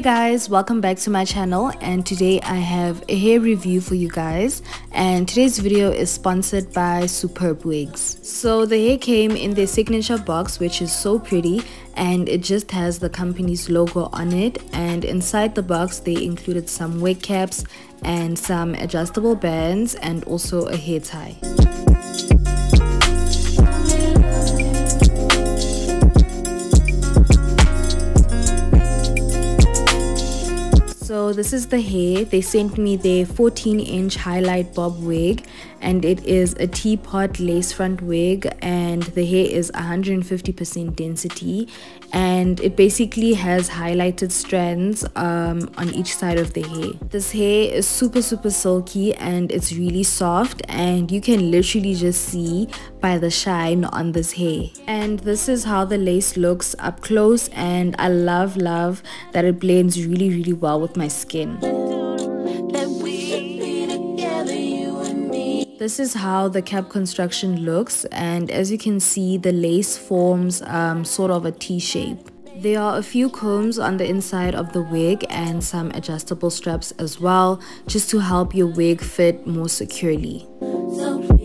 guys welcome back to my channel and today i have a hair review for you guys and today's video is sponsored by superb wigs. So the hair came in their signature box which is so pretty and it just has the company's logo on it and inside the box they included some wig caps and some adjustable bands and also a hair tie this is the hair. They sent me their 14 inch highlight bob wig and it is a T-part lace front wig and the hair is 150% density and it basically has highlighted strands um, on each side of the hair. This hair is super super silky and it's really soft and you can literally just see by the shine on this hair. And this is how the lace looks up close and I love love that it blends really really well with my skin. This is how the cap construction looks and as you can see the lace forms um, sort of a T shape. There are a few combs on the inside of the wig and some adjustable straps as well just to help your wig fit more securely. so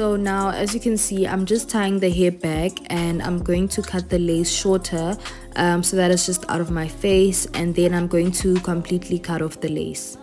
now as you can see i'm just tying the hair back and i'm going to cut the lace shorter um, so that it's just out of my face. And then i'm going to completely cut off the lace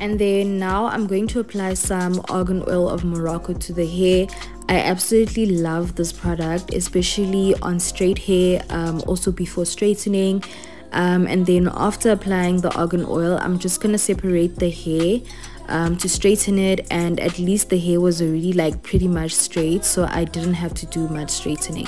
and then now i'm going to apply some argan oil of morocco to the hair. I absolutely love this product especially on straight hair um, also before straightening. Um, and then after applying the argan oil i'm just gonna separate the hair um, to straighten it and at least the hair was already like pretty much straight so i didn't have to do much straightening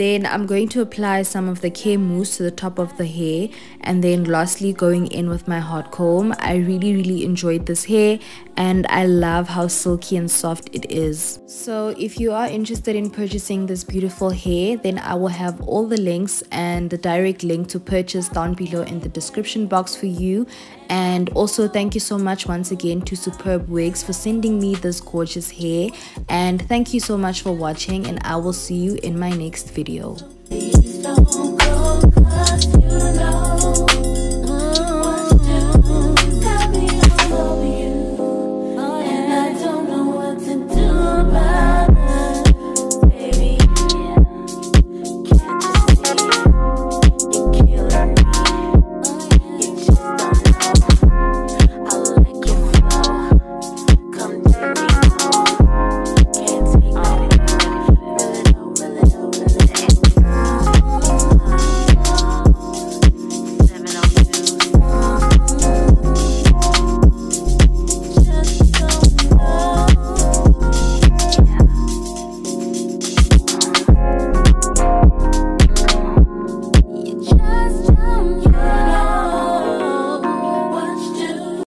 Then I'm going to apply some of the Care mousse to the top of the hair and then lastly going in with my hot comb. I really really enjoyed this hair and I love how silky and soft it is. So if you are interested in purchasing this beautiful hair then I will have all the links and the direct link to purchase down below in the description box for you and also thank you so much once again to Superb Wigs for sending me this gorgeous hair and thank you so much for watching and I will see you in my next video. Go.